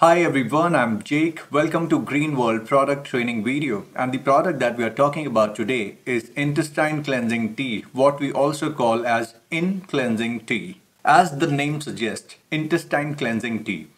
Hi everyone, I'm Jake. Welcome to Green World product training video. And the product that we are talking about today is intestine cleansing tea, what we also call as in cleansing tea. As the name suggests, intestine cleansing tea.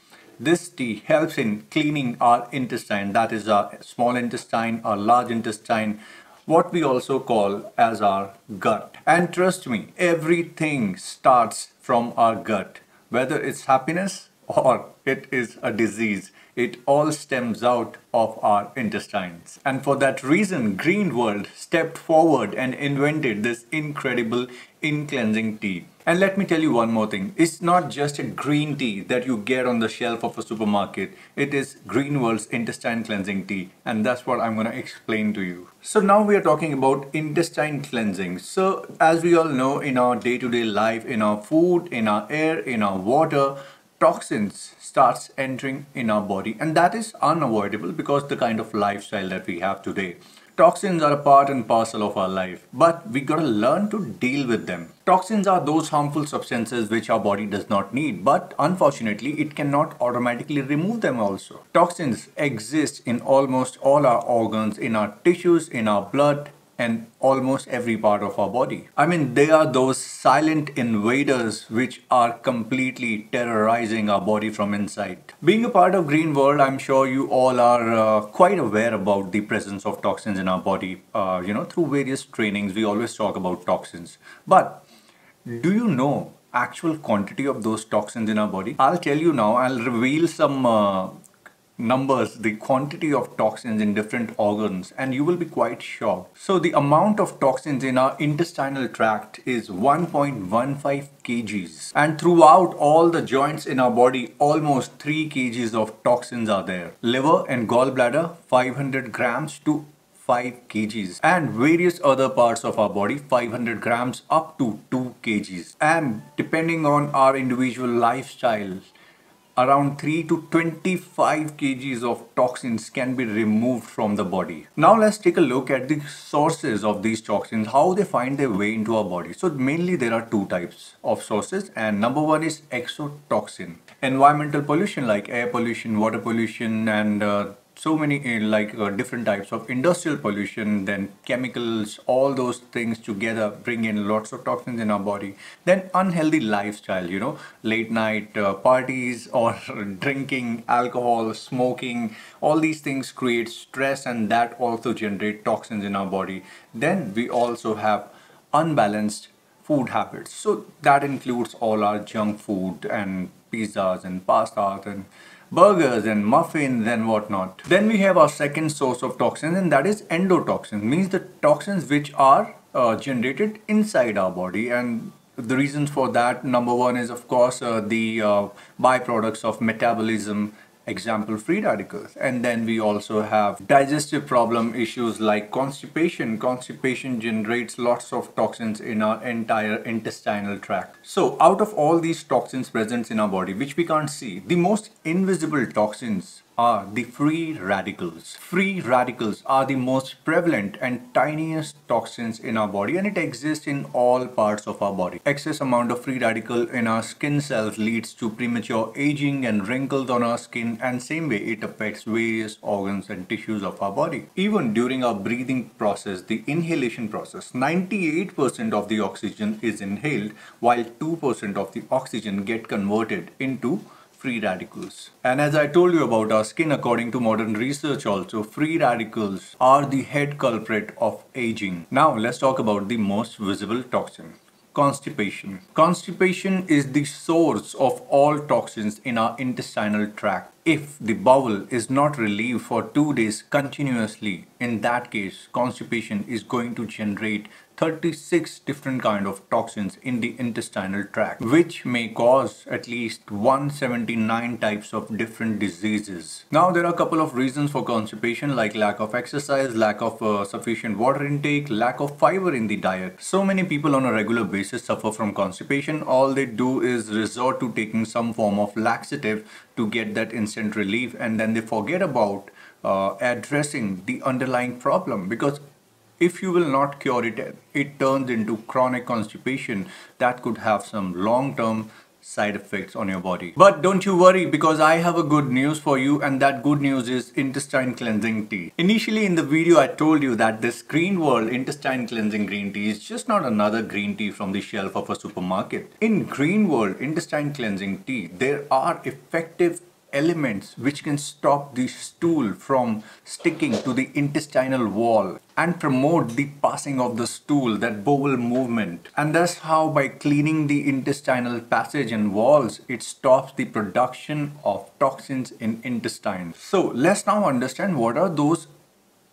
This tea helps in cleaning our intestine, that is our small intestine, our large intestine, what we also call as our gut. And trust me, everything starts from our gut, whether it's happiness or it is a disease. It all stems out of our intestines. And for that reason, Green World stepped forward and invented this incredible in cleansing tea. And let me tell you one more thing. It's not just a green tea that you get on the shelf of a supermarket. It is Green World's intestine cleansing tea. And that's what I'm going to explain to you. So now we are talking about intestine cleansing. So as we all know in our day-to-day -day life, in our food, in our air, in our water, toxins starts entering in our body and that is unavoidable because the kind of lifestyle that we have today. Toxins are a part and parcel of our life but we got to learn to deal with them. Toxins are those harmful substances which our body does not need but unfortunately it cannot automatically remove them also. Toxins exist in almost all our organs in our tissues in our blood and almost every part of our body. I mean, they are those silent invaders which are completely terrorizing our body from inside. Being a part of Green World, I'm sure you all are uh, quite aware about the presence of toxins in our body. Uh, you know, through various trainings, we always talk about toxins. But do you know actual quantity of those toxins in our body? I'll tell you now, I'll reveal some uh, numbers the quantity of toxins in different organs and you will be quite shocked. So the amount of toxins in our intestinal tract is 1.15 kgs and throughout all the joints in our body almost 3 kgs of toxins are there. Liver and gallbladder 500 grams to 5 kgs and various other parts of our body 500 grams up to 2 kgs and depending on our individual lifestyles around 3 to 25 kgs of toxins can be removed from the body. Now let's take a look at the sources of these toxins, how they find their way into our body. So mainly there are two types of sources and number one is exotoxin. Environmental pollution like air pollution, water pollution and uh, so many uh, like uh, different types of industrial pollution then chemicals all those things together bring in lots of toxins in our body. Then unhealthy lifestyle you know late night uh, parties or drinking alcohol smoking all these things create stress and that also generate toxins in our body. Then we also have unbalanced food habits. So that includes all our junk food and pizzas and pastas and burgers and muffins and whatnot. Then we have our second source of toxins and that is endotoxin, means the toxins which are uh, generated inside our body and the reasons for that number one is of course uh, the uh, byproducts of metabolism example free radicals. And then we also have digestive problem issues like constipation. Constipation generates lots of toxins in our entire intestinal tract. So out of all these toxins present in our body which we can't see the most invisible toxins are the free radicals. Free radicals are the most prevalent and tiniest toxins in our body and it exists in all parts of our body. Excess amount of free radical in our skin cells leads to premature aging and wrinkles on our skin and same way it affects various organs and tissues of our body. Even during our breathing process, the inhalation process, 98% of the oxygen is inhaled while 2% of the oxygen get converted into free radicals. And as I told you about our skin, according to modern research also, free radicals are the head culprit of aging. Now let's talk about the most visible toxin. Constipation. Constipation is the source of all toxins in our intestinal tract. If the bowel is not relieved for two days continuously, in that case, constipation is going to generate 36 different kind of toxins in the intestinal tract which may cause at least 179 types of different diseases. Now there are a couple of reasons for constipation like lack of exercise, lack of uh, sufficient water intake, lack of fiber in the diet. So many people on a regular basis suffer from constipation. All they do is resort to taking some form of laxative to get that instant relief and then they forget about uh, addressing the underlying problem because if you will not cure it, it turns into chronic constipation that could have some long-term side effects on your body. But don't you worry because I have a good news for you and that good news is intestine cleansing tea. Initially in the video I told you that this Green World intestine cleansing green tea is just not another green tea from the shelf of a supermarket. In Green World intestine cleansing tea there are effective elements which can stop the stool from sticking to the intestinal wall and promote the passing of the stool, that bowel movement. And that's how by cleaning the intestinal passage and walls, it stops the production of toxins in intestine. So let's now understand what are those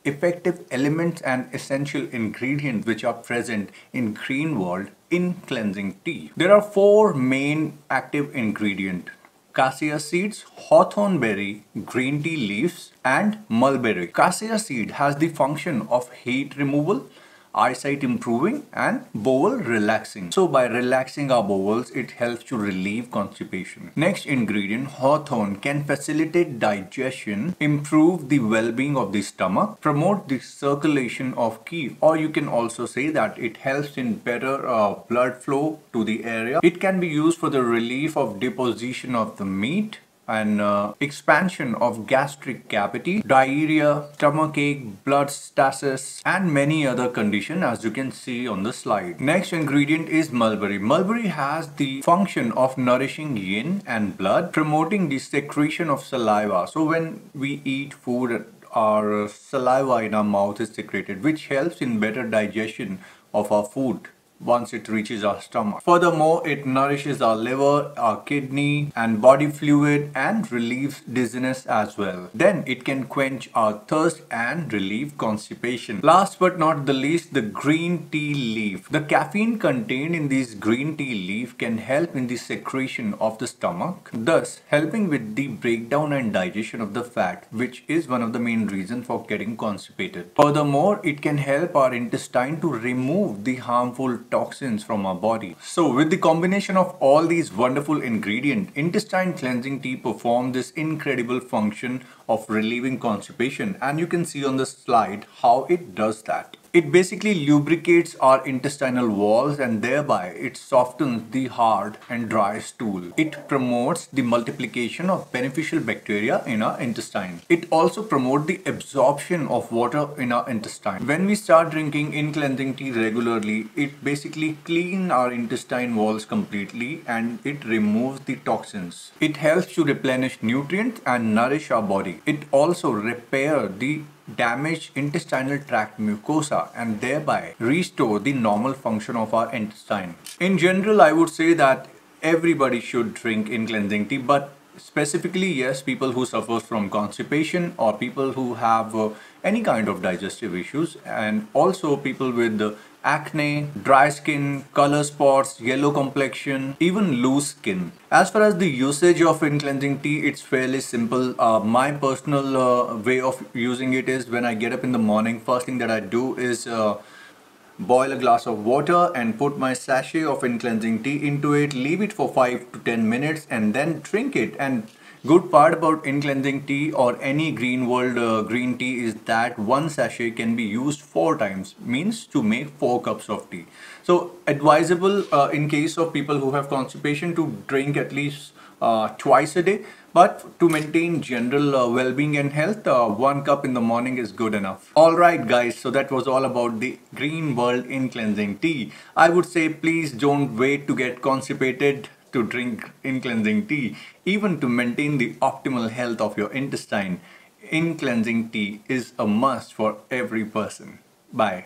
effective elements and essential ingredients which are present in Green World in cleansing tea. There are four main active ingredients cassia seeds, hawthorn berry, green tea leaves and mulberry. Cassia seed has the function of heat removal, eyesight improving and bowel relaxing. So by relaxing our bowels, it helps to relieve constipation. Next ingredient, hawthorn can facilitate digestion, improve the well-being of the stomach, promote the circulation of qi or you can also say that it helps in better uh, blood flow to the area. It can be used for the relief of deposition of the meat and uh, expansion of gastric cavity, diarrhea, stomachache, blood stasis and many other conditions as you can see on the slide. Next ingredient is mulberry. Mulberry has the function of nourishing yin and blood, promoting the secretion of saliva. So when we eat food, our saliva in our mouth is secreted which helps in better digestion of our food once it reaches our stomach. Furthermore, it nourishes our liver, our kidney and body fluid and relieves dizziness as well. Then it can quench our thirst and relieve constipation. Last but not the least, the green tea leaf. The caffeine contained in this green tea leaf can help in the secretion of the stomach, thus helping with the breakdown and digestion of the fat, which is one of the main reasons for getting constipated. Furthermore, it can help our intestine to remove the harmful toxins from our body. So with the combination of all these wonderful ingredients, intestine cleansing tea performs this incredible function of relieving constipation and you can see on the slide how it does that. It basically lubricates our intestinal walls and thereby it softens the hard and dry stool. It promotes the multiplication of beneficial bacteria in our intestine. It also promotes the absorption of water in our intestine. When we start drinking in cleansing tea regularly, it basically cleans our intestine walls completely and it removes the toxins. It helps to replenish nutrients and nourish our body. It also repair the damage intestinal tract mucosa and thereby restore the normal function of our intestine. In general, I would say that everybody should drink in cleansing tea, but specifically, yes, people who suffer from constipation or people who have uh, any kind of digestive issues and also people with uh, acne, dry skin, color spots, yellow complexion, even loose skin. As far as the usage of in cleansing tea, it's fairly simple. Uh, my personal uh, way of using it is when I get up in the morning, first thing that I do is uh, boil a glass of water and put my sachet of in cleansing tea into it, leave it for 5 to 10 minutes and then drink it and Good part about in cleansing tea or any green world uh, green tea is that one sachet can be used four times means to make four cups of tea. So advisable uh, in case of people who have constipation to drink at least uh, twice a day but to maintain general uh, well-being and health uh, one cup in the morning is good enough. All right guys so that was all about the green world in cleansing tea. I would say please don't wait to get constipated to drink in cleansing tea, even to maintain the optimal health of your intestine. In cleansing tea is a must for every person. Bye.